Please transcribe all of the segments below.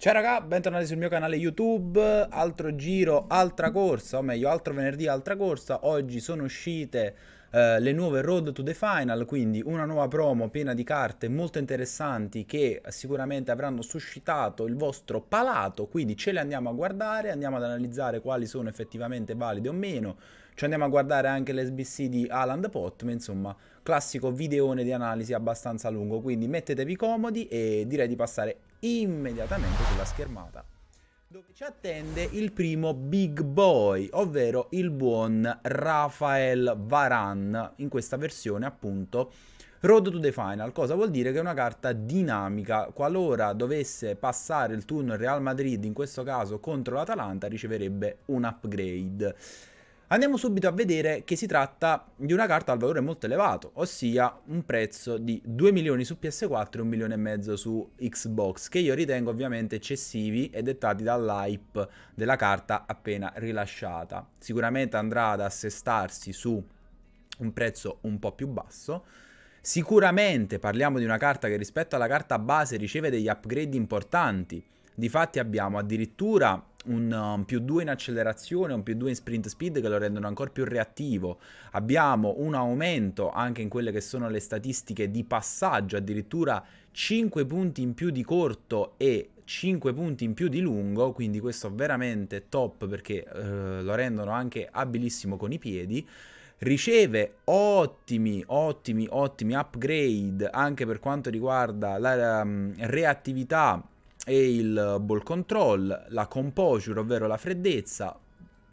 Ciao raga, bentornati sul mio canale YouTube, altro giro, altra corsa, o meglio altro venerdì, altra corsa. Oggi sono uscite eh, le nuove Road to the Final, quindi una nuova promo piena di carte molto interessanti che sicuramente avranno suscitato il vostro palato, quindi ce le andiamo a guardare, andiamo ad analizzare quali sono effettivamente valide o meno. Ci andiamo a guardare anche l'SBC di Alan Pot, ma insomma, classico videone di analisi abbastanza lungo, quindi mettetevi comodi e direi di passare immediatamente sulla schermata dove ci attende il primo big boy, ovvero il buon Rafael Varan in questa versione appunto Road to the Final, cosa vuol dire che è una carta dinamica, qualora dovesse passare il turno Real Madrid, in questo caso contro l'Atalanta, riceverebbe un upgrade. Andiamo subito a vedere che si tratta di una carta al valore molto elevato, ossia un prezzo di 2 milioni su PS4 e 1 milione e mezzo su Xbox, che io ritengo ovviamente eccessivi e dettati dall'hype della carta appena rilasciata. Sicuramente andrà ad assestarsi su un prezzo un po' più basso. Sicuramente parliamo di una carta che rispetto alla carta base riceve degli upgrade importanti. Difatti abbiamo addirittura un, um, più 2 in accelerazione, un più 2 in sprint speed che lo rendono ancora più reattivo. Abbiamo un aumento anche in quelle che sono le statistiche di passaggio, addirittura 5 punti in più di corto e 5 punti in più di lungo, quindi questo veramente top perché eh, lo rendono anche abilissimo con i piedi. Riceve ottimi, ottimi, ottimi upgrade anche per quanto riguarda la um, reattività e il ball control, la composure, ovvero la freddezza,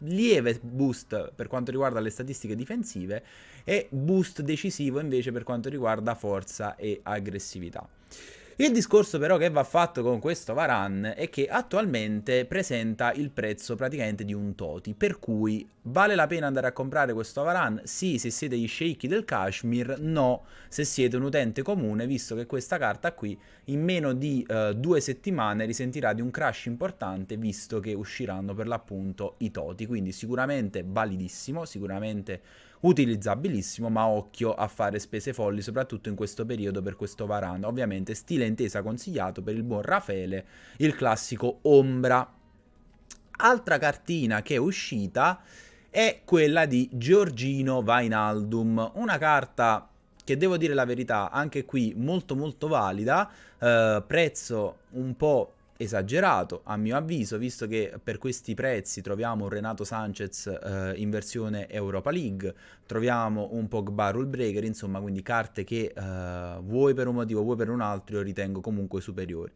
lieve boost per quanto riguarda le statistiche difensive e boost decisivo invece per quanto riguarda forza e aggressività. Il discorso però che va fatto con questo Varan è che attualmente presenta il prezzo praticamente di un Toti, per cui vale la pena andare a comprare questo Varan? Sì, se siete gli sceicchi del Kashmir, no, se siete un utente comune, visto che questa carta qui in meno di uh, due settimane risentirà di un crash importante, visto che usciranno per l'appunto i Toti, quindi sicuramente validissimo, sicuramente utilizzabilissimo, ma occhio a fare spese folli, soprattutto in questo periodo per questo Varane. Ovviamente stile intesa consigliato per il buon Raffaele, il classico Ombra. Altra cartina che è uscita è quella di Giorgino Vainaldum, una carta che devo dire la verità, anche qui molto molto valida, eh, prezzo un po' esagerato a mio avviso, visto che per questi prezzi troviamo un Renato Sanchez eh, in versione Europa League, troviamo un Pogba Rule Breaker, insomma, quindi carte che eh, vuoi per un motivo, vuoi per un altro, io ritengo comunque superiori.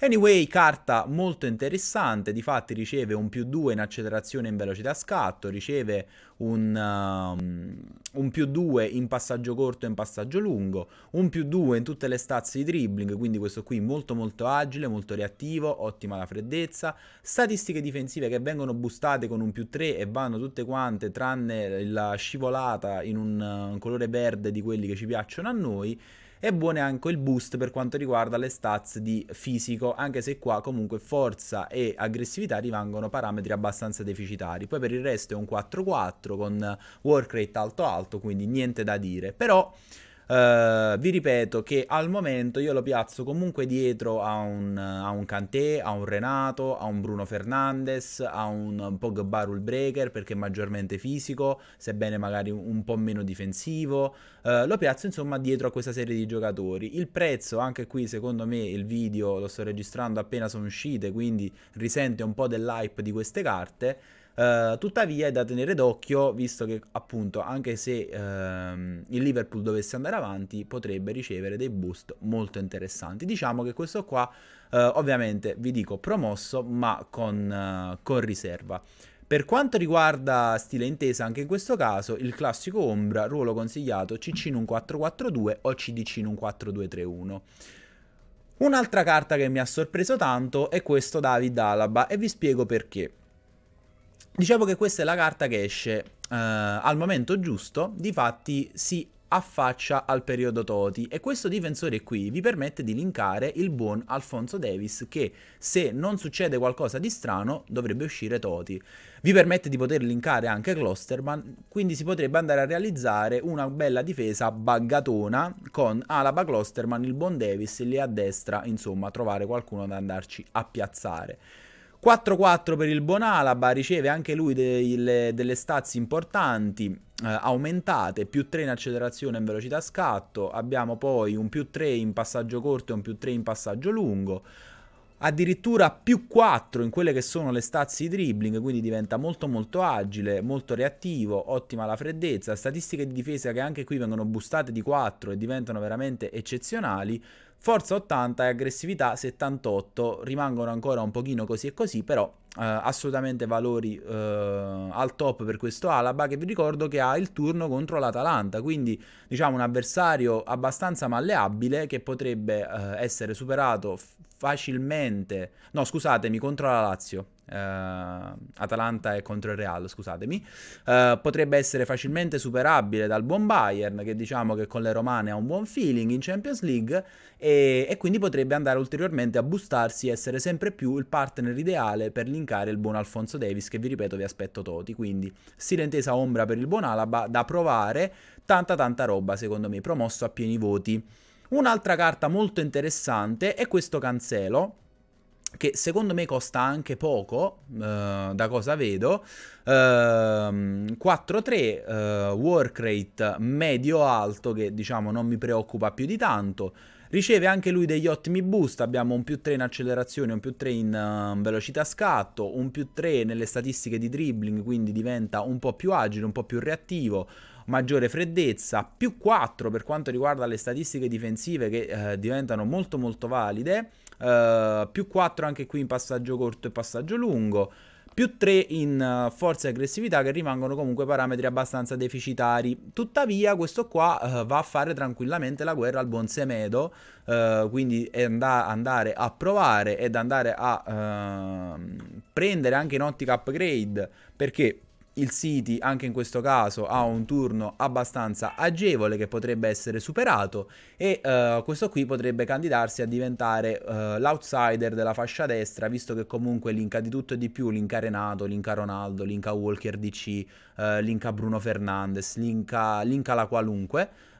Anyway, carta molto interessante, di fatti riceve un più 2 in accelerazione e in velocità scatto, riceve un, um, un più 2 in passaggio corto e in passaggio lungo, un più 2 in tutte le stazze di dribbling, quindi questo qui molto molto agile, molto reattivo, ottima la freddezza, statistiche difensive che vengono boostate con un più 3 e vanno tutte quante tranne la scivolata in un, un colore verde di quelli che ci piacciono a noi, e buone anche il boost per quanto riguarda le stats di fisico, anche se qua comunque forza e aggressività rimangono parametri abbastanza deficitari. Poi per il resto è un 4-4 con work rate alto alto, quindi niente da dire. Però Uh, vi ripeto che al momento io lo piazzo comunque dietro a un, a un Kanté, a un Renato, a un Bruno Fernandes, a un Pogba Rule Breaker perché è maggiormente fisico, sebbene magari un po' meno difensivo. Uh, lo piazzo insomma dietro a questa serie di giocatori. Il prezzo, anche qui secondo me il video lo sto registrando appena sono uscite, quindi risente un po' dell'hype di queste carte. Uh, tuttavia è da tenere d'occhio, visto che appunto anche se uh, il Liverpool dovesse andare avanti, potrebbe ricevere dei boost molto interessanti. Diciamo che questo qua, uh, ovviamente, vi dico promosso, ma con, eh, con riserva. Per quanto riguarda stile intesa, anche in questo caso, il classico Ombra, ruolo consigliato CC in un 4-4-2 o CDC in un 4-2-3-1. Un'altra carta che mi ha sorpreso tanto è questo David Alaba e vi spiego perché. Diciamo che questa è la carta che esce uh, al momento giusto, difatti si affaccia al periodo Toti e questo difensore qui vi permette di linkare il buon Alfonso Davis che se non succede qualcosa di strano dovrebbe uscire Toti. Vi permette di poter linkare anche Klosterman, quindi si potrebbe andare a realizzare una bella difesa buggatona con Alaba Klosterman, il buon Davis lì a destra, insomma, trovare qualcuno da andarci a piazzare. 4-4 per il buon Alaba, riceve anche lui delle, delle stazze importanti, eh, aumentate, più 3 in accelerazione e in velocità scatto, abbiamo poi un più 3 in passaggio corto e un più 3 in passaggio lungo, addirittura più 4 in quelle che sono le stazze di dribbling, quindi diventa molto molto agile, molto reattivo, ottima la freddezza, statistiche di difesa che anche qui vengono boostate di 4 e diventano veramente eccezionali, forza 80 e aggressività 78 rimangono ancora un pochino così e così, però assolutamente valori eh, al top per questo Alaba che vi ricordo che ha il turno contro l'Atalanta, quindi diciamo un avversario abbastanza malleabile che potrebbe eh, essere superato facilmente, no scusatemi, contro la Lazio, Uh, Atalanta è contro il Real, scusatemi, uh, potrebbe essere facilmente superabile dal buon Bayern, che diciamo che con le romane ha un buon feeling in Champions League, e, e quindi potrebbe andare ulteriormente a boostarsi e essere sempre più il partner ideale per linkare il buon Alfonso Davis, che vi ripeto vi aspetto Toti, quindi silentesa ombra per il buon Alaba da provare, tanta tanta roba secondo me, promosso a pieni voti. Un'altra carta molto interessante è questo Cancelo, che secondo me costa anche poco, uh, da cosa vedo. Uh, 4-3, uh, work rate medio-alto, che diciamo non mi preoccupa più di tanto. Riceve anche lui degli ottimi boost, abbiamo un più 3 in accelerazione, un più 3 in uh, velocità scatto, un più 3 nelle statistiche di dribbling, quindi diventa un po' più agile, un po' più reattivo, maggiore freddezza, più 4 per quanto riguarda le statistiche difensive che uh, diventano molto molto valide, uh, più 4 anche qui in passaggio corto e passaggio lungo, più 3 in uh, forza e aggressività che rimangono comunque parametri abbastanza deficitari. Tuttavia questo qua uh, va a fare tranquillamente la guerra al buon Semedo, uh, quindi and- andare a provare ed andare a ehm, prendere anche in ottica upgrade perché il City anche in questo caso ha un turno abbastanza agevole che potrebbe essere superato e uh, questo qui potrebbe candidarsi a diventare uh, l'outsider della fascia destra visto che comunque linka di tutto e di più, linka Renato, linka Ronaldo, linka Walker DC, uh, linka Bruno Fernandes, linka, linka la qualunque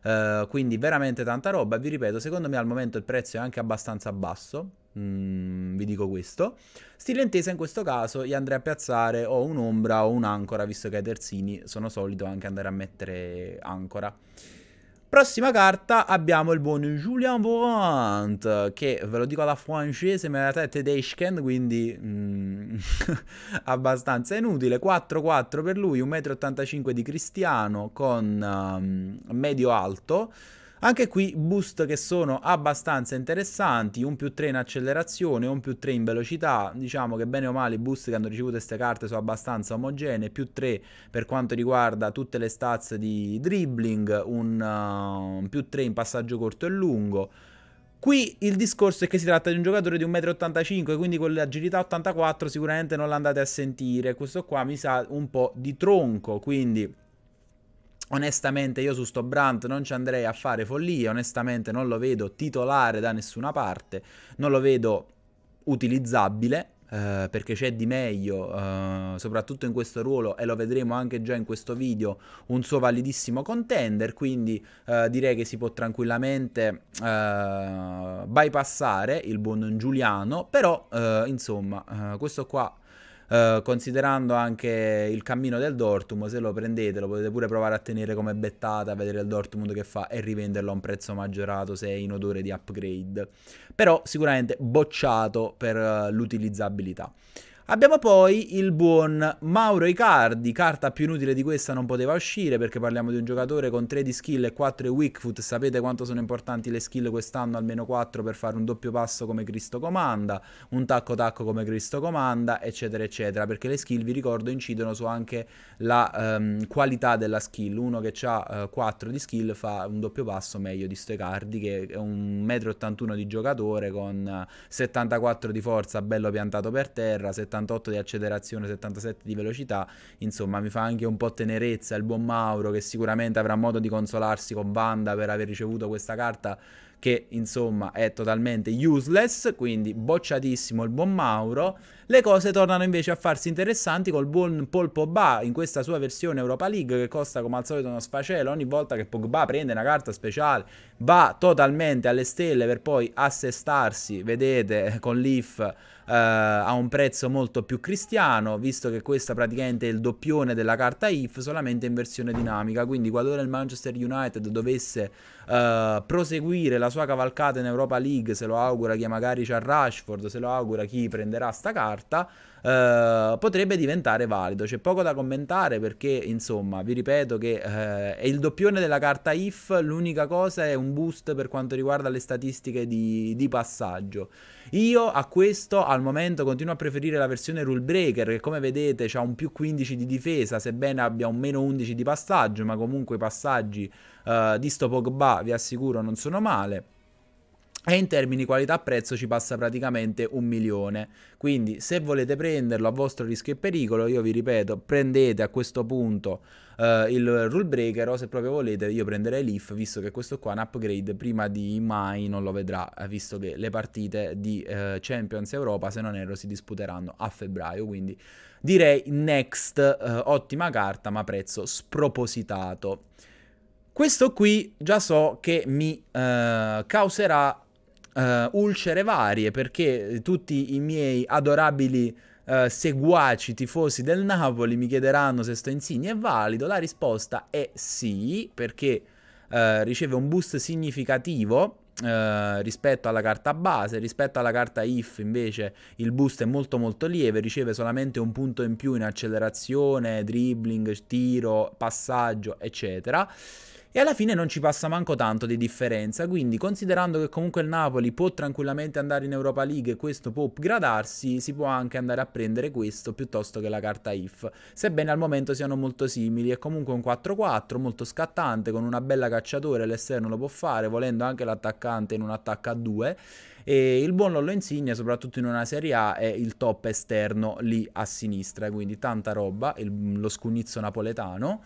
quindi veramente tanta roba. Vi ripeto, secondo me al momento il prezzo è anche abbastanza basso. Mm, vi dico questo. Stile intesa in questo caso gli andrei a piazzare o un'ombra o un'ancora, visto che ai terzini sono solito anche andare a mettere ancora. Prossima carta abbiamo il buon Julian Vorant, che ve lo dico alla francese, ma in realtà è tedescan, quindi mm, abbastanza inutile. 4-4 per lui, 1,85 m di Cristiano con um, medio alto. Anche qui boost che sono abbastanza interessanti, un più 3 in accelerazione, un più 3 in velocità, diciamo che bene o male i boost che hanno ricevuto queste carte sono abbastanza omogenee, più 3 per quanto riguarda tutte le stats di dribbling, un uh, più 3 in passaggio corto e lungo. Qui il discorso è che si tratta di un giocatore di 1,85 m, quindi con l'agilità 84 sicuramente non l'andate a sentire. Questo qua mi sa un po' di tronco, quindi Onestamente io su sto Brandt non ci andrei a fare follie, onestamente non lo vedo titolare da nessuna parte, non lo vedo utilizzabile eh, perché c'è di meglio, eh, soprattutto in questo ruolo e lo vedremo anche già in questo video, un suo validissimo contender, quindi eh, direi che si può tranquillamente eh, bypassare il buon Giuliano, però eh, insomma eh, questo qua Uh, considerando anche il cammino del Dortmund, se lo prendete lo potete pure provare a tenere come bettata, vedere il Dortmund che fa e rivenderlo a un prezzo maggiorato se è in odore di upgrade. Però sicuramente bocciato per uh, l'utilizzabilità. Abbiamo poi il buon Mauro Icardi, carta più inutile di questa non poteva uscire perché parliamo di un giocatore con 3 di skill e 4 di weak foot, sapete quanto sono importanti le skill quest'anno, almeno 4 per fare un doppio passo come Cristo comanda, un tacco tacco come Cristo comanda, eccetera eccetera, perché le skill vi ricordo incidono su anche la um, qualità della skill, uno che ha uh, 4 di skill fa un doppio passo meglio di sto Icardi che è un 1,81 m di giocatore con 74 di forza bello piantato per terra, 70 78 di accelerazione, 77 di velocità, insomma mi fa anche un po' tenerezza il buon Mauro che sicuramente avrà modo di consolarsi con Banda per aver ricevuto questa carta che insomma è totalmente useless, quindi bocciatissimo il buon Mauro. Le cose tornano invece a farsi interessanti col buon Paul Pogba in questa sua versione Europa League che costa come al solito uno sfacelo. Ogni volta che Pogba prende una carta speciale va totalmente alle stelle per poi assestarsi, vedete, con l'IF Uh, a un prezzo molto più cristiano, visto che questa praticamente è il doppione della carta IF, solamente in versione dinamica. Quindi, qualora il Manchester United dovesse uh, proseguire la sua cavalcata in Europa League, se lo augura chi magari c'ha Rashford, se lo augura chi prenderà sta carta. Uh, potrebbe diventare valido. C'è poco da commentare perché, insomma, vi ripeto che uh, è il doppione della carta IF. L'unica cosa è un boost per quanto riguarda le statistiche di, di passaggio. Io a questo al momento continuo a preferire la versione rule breaker che come vedete ha un più 15 di difesa sebbene abbia un meno 11 di passaggio ma comunque i passaggi uh, di sto Pogba vi assicuro non sono male e in termini qualità-prezzo ci passa praticamente un milione. Quindi se volete prenderlo a vostro rischio e pericolo, io vi ripeto, prendete a questo punto uh, il rule breaker o se proprio volete io prenderei l'IF, visto che questo qua è un upgrade prima di mai non lo vedrà, eh, visto che le partite di uh, Champions Europa, se non erro, si disputeranno a febbraio. Quindi direi next, uh, ottima carta ma prezzo spropositato. Questo qui già so che mi causerà uh, ulcere varie perché tutti i miei adorabili uh, seguaci tifosi del Napoli mi chiederanno se sto Insigne. È valido. La risposta è sì perché uh, riceve un boost significativo Uh, rispetto alla carta base, rispetto alla carta if invece il boost è molto molto lieve, riceve solamente un punto in più in accelerazione, dribbling, tiro, passaggio, eccetera e alla fine non ci passa manco tanto di differenza, quindi considerando che comunque il Napoli può tranquillamente andare in Europa League e questo può upgradarsi, si può anche andare a prendere questo piuttosto che la carta IF, sebbene al momento siano molto simili, è comunque un 4-4 molto scattante, con una bella cacciatore l'esterno lo può fare, volendo anche l'attaccante in un attacco a 2 e il buon Lollo Insigne soprattutto in una Serie A è il top esterno lì a sinistra quindi tanta roba il, lo scugnizzo napoletano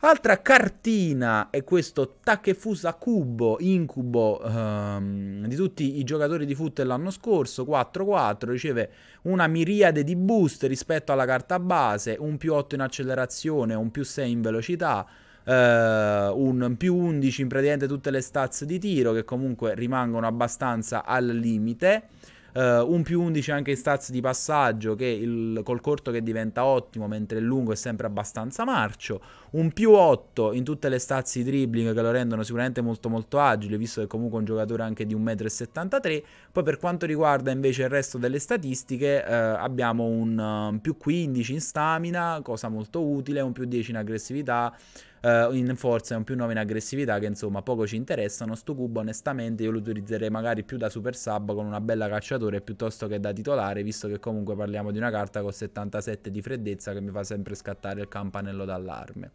Altra cartina è questo Takefusa Kubo, incubo um, di tutti i giocatori di foot dell'anno scorso, 4-4, riceve una miriade di boost rispetto alla carta base, un più 8 in accelerazione, un più 6 in velocità, uh, un più 11 in praticamente tutte le stats di tiro che comunque rimangono abbastanza al limite. Uh, un più 11 anche in stats di passaggio che il, col corto che diventa ottimo mentre il lungo è sempre abbastanza marcio. Un più 8 in tutte le stats di dribbling che lo rendono sicuramente molto molto agile visto che comunque è un giocatore anche di 1,73 m poi per quanto riguarda invece il resto delle statistiche uh, abbiamo un uh, più 15 in stamina cosa molto utile un più 10 in aggressività uh, in forza e un più 9 in aggressività che insomma poco ci interessano. Sto cubo onestamente io lo utilizzerei magari più da super sub con una bella cacciatore piuttosto che da titolare visto che comunque parliamo di una carta con 77 di freddezza che mi fa sempre scattare il campanello d'allarme.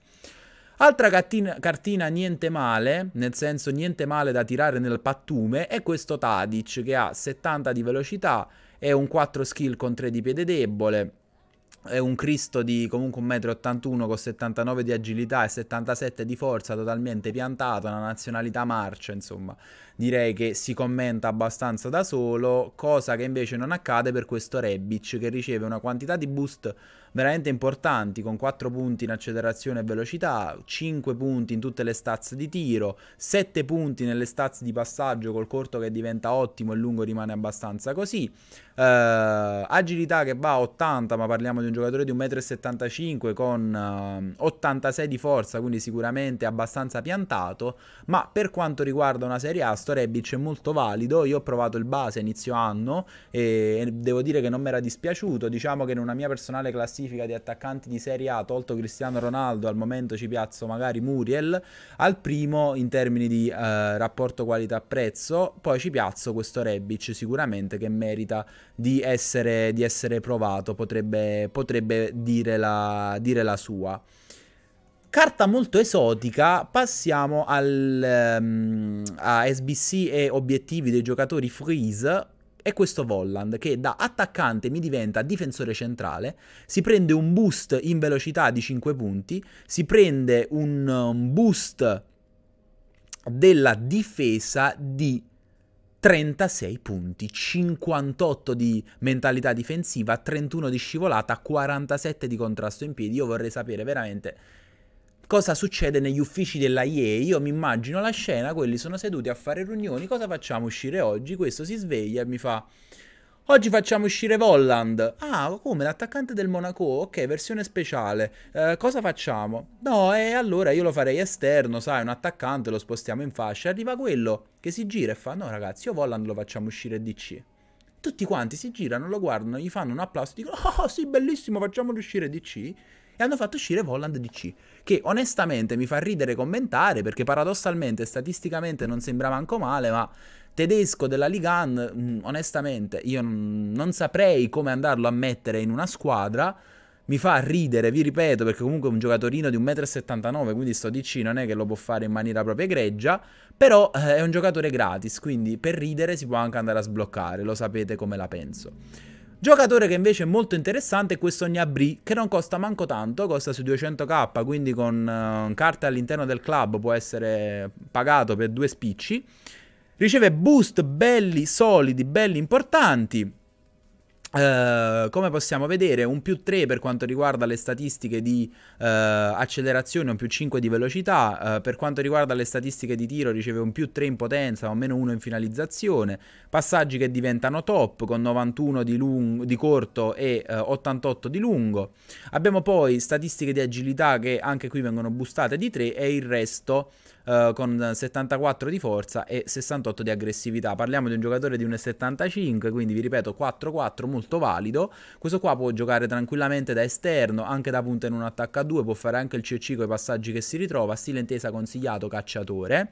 Altra cartina, cartina, niente male, nel senso niente male da tirare nel pattume, è questo Tadic che ha 70 di velocità e un 4 skill con 3 di piede debole è un Cristo di comunque 1,81 m con 79 di agilità e 77 di forza, totalmente piantato, una nazionalità marcia, insomma, direi che si commenta abbastanza da solo, cosa che invece non accade per questo Rebic che riceve una quantità di boost veramente importanti con 4 punti in accelerazione e velocità, 5 punti in tutte le stats di tiro, 7 punti nelle stats di passaggio col corto che diventa ottimo e lungo rimane abbastanza così. Uh, agilità che va a 80, ma parliamo di un giocatore di 1,75 m con uh, 86 di forza, quindi sicuramente abbastanza piantato. Ma per quanto riguarda una Serie A, sto Rebic è molto valido. Io ho provato il base inizio anno e devo dire che non mi era dispiaciuto. Diciamo che in una mia personale classifica di attaccanti di Serie A, tolto Cristiano Ronaldo, al momento ci piazzo magari Muriel al primo in termini di uh, rapporto qualità-prezzo. Poi ci piazzo questo Rebic sicuramente che merita di essere, di essere provato, potrebbe, potrebbe dire, la, dire la sua. Carta molto esotica, passiamo al, um, a SBC e obiettivi dei giocatori freeze è questo Volland che da attaccante mi diventa difensore centrale, si prende un boost in velocità di 5 punti, si prende un boost della difesa di 36 punti, 58 di mentalità difensiva, 31 di scivolata, 47 di contrasto in piedi. Io vorrei sapere veramente cosa succede negli uffici della IE. Io mi immagino la scena, quelli sono seduti a fare riunioni, cosa facciamo uscire oggi? Questo si sveglia e mi fa Oggi facciamo uscire Volland. Ah, come? L'attaccante del Monaco? Ok, versione speciale. Eh, cosa facciamo? No, e allora io lo farei esterno, sai, un attaccante, lo spostiamo in fascia. Arriva quello che si gira e fa, no ragazzi, io Volland lo facciamo uscire DC. Tutti quanti si girano, lo guardano, gli fanno un applauso e dicono, oh sì, bellissimo, facciamolo uscire DC. E hanno fatto uscire Volland DC, che onestamente mi fa ridere commentare perché paradossalmente, statisticamente non sembra manco male, ma tedesco della Liga 1, mm, onestamente, io non saprei come andarlo a mettere in una squadra. Mi fa ridere, vi ripeto, perché comunque è un giocatorino di 1,79 m, quindi sto DC non è che lo può fare in maniera proprio egregia, però eh, è un giocatore gratis, quindi per ridere si può anche andare a sbloccare, lo sapete come la penso. Giocatore che invece è molto interessante è questo Gnabry, che non costa manco tanto, costa su 200k, quindi con uh, carte all'interno del club può essere pagato per due spicci. Riceve boost belli, solidi, belli importanti. Uh, come possiamo vedere un più 3 per quanto riguarda le statistiche di uh, accelerazione, un più 5 di velocità, uh, per quanto riguarda le statistiche di tiro riceve un più 3 in potenza, un meno 1 in finalizzazione, passaggi che diventano top con 91 di, lung- di corto e 88 di lungo. Abbiamo poi statistiche di agilità che anche qui vengono boostate di 3 e il resto Uh, con 74 di forza e 68 di aggressività. Parliamo di un giocatore di 1,75, quindi vi ripeto 4-4 molto valido. Questo qua può giocare tranquillamente da esterno, anche da punta in un attacco a 2, può fare anche il CC con i passaggi che si ritrova, stile intesa consigliato cacciatore.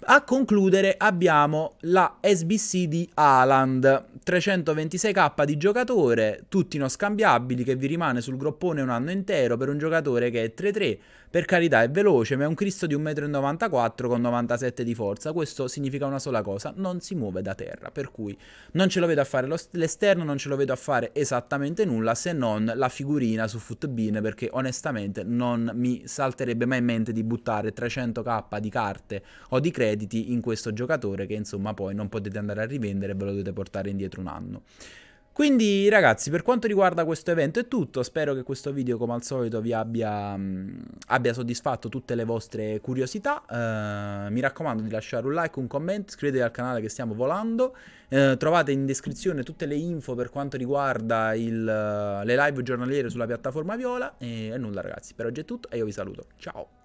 A concludere abbiamo la SBC di Haaland, 326k di giocatore, tutti non scambiabili che vi rimane sul groppone un anno intero per un giocatore che è 3-3, per carità è veloce ma è un Cristo di 1,94 m con 97 di forza, questo significa una sola cosa, non si muove da terra, per cui non ce lo vedo a fare l'esterno, non ce lo vedo a fare esattamente nulla se non la figurina su Footbean perché onestamente non mi salterebbe mai in mente di buttare 300k di carte o di crediti in questo giocatore che insomma poi non potete andare a rivendere e ve lo dovete portare indietro un anno. Quindi ragazzi per quanto riguarda questo evento è tutto, spero che questo video come al solito vi abbia, mh, abbia soddisfatto tutte le vostre curiosità, uh, mi raccomando di lasciare un like, un comment, iscrivetevi al canale che stiamo volando, uh, trovate in descrizione tutte le info per quanto riguarda il, uh, le live giornaliere sulla piattaforma Viola. E, e nulla ragazzi, per oggi è tutto e io vi saluto, ciao!